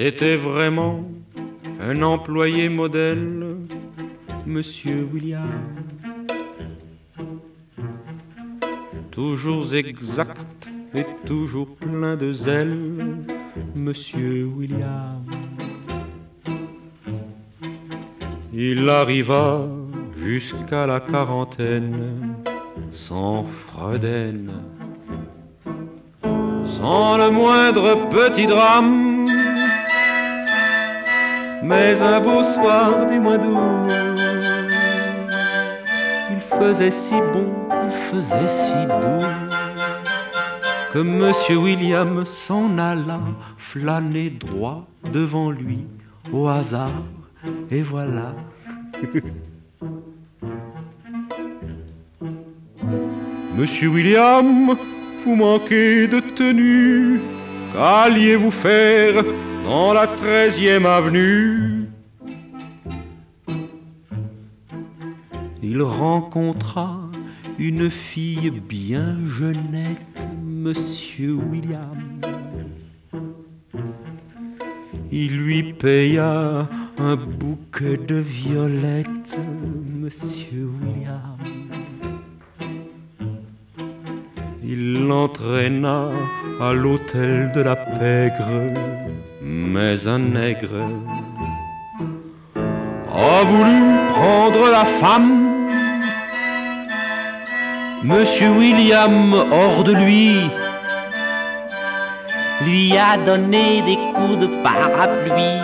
C'était vraiment un employé modèle, Monsieur William. Toujours exact et toujours plein de zèle, Monsieur William. Il arriva jusqu'à la quarantaine sans Freuden, sans le moindre petit drame. Mais un beau soir du mois d'août, il faisait si bon, il faisait si doux, que Monsieur William s'en alla flâner droit devant lui au hasard, et voilà. Monsieur William, vous manquez de tenue, qu'alliez-vous faire dans la treizième avenue? Il rencontra une fille bien jeunette, Monsieur William. Il lui paya un bouquet de violettes, Monsieur William. Il l'entraîna à l'hôtel de la pègre, mais un nègre a voulu prendre la femme. Monsieur William, hors de lui, lui a donné des coups de parapluie.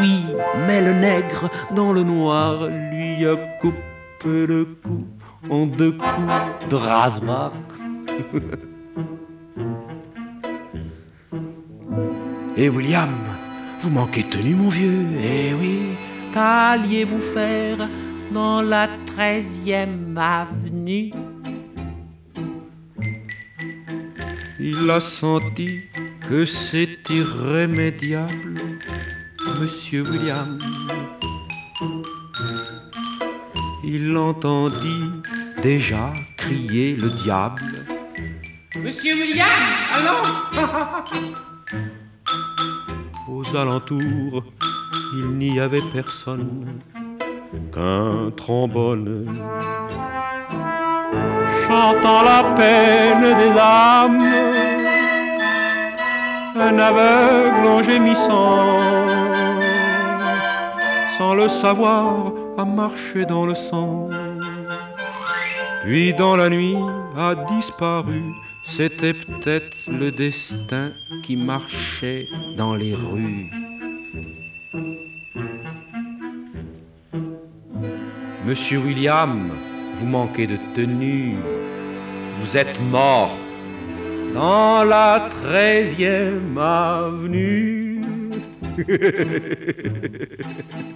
Oui, mais le nègre dans le noir lui a coupé le cou en deux coups de rasoir. Et William, vous manquez de tenue, mon vieux. Eh oui, qu'alliez-vous faire dans la treizième avenue? Il a senti que c'est irrémédiable, Monsieur William. Il entendit déjà crier le diable. Monsieur William Allons Aux alentours, il n'y avait personne qu'un trombone chantant la peine des âmes. Un aveugle en gémissant, sans le savoir, a marché dans le sang. Puis dans la nuit a disparu. C'était peut-être le destin qui marchait dans les rues. Monsieur William, vous manquez de tenue. Vous êtes mort dans la treizième avenue.